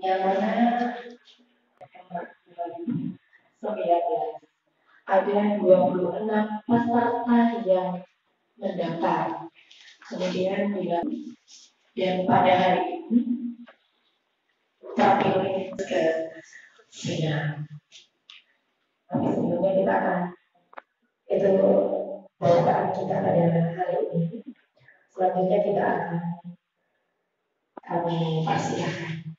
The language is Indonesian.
yang mana 2019 ada 26 peserta yang mendaftar. Kemudian bila dan pada hari ini terpilih ke final. Tapi sebelumnya kita akan itu bacaan kita pada hari ini. Selanjutnya kita akan kami persilahkan.